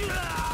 Yeah!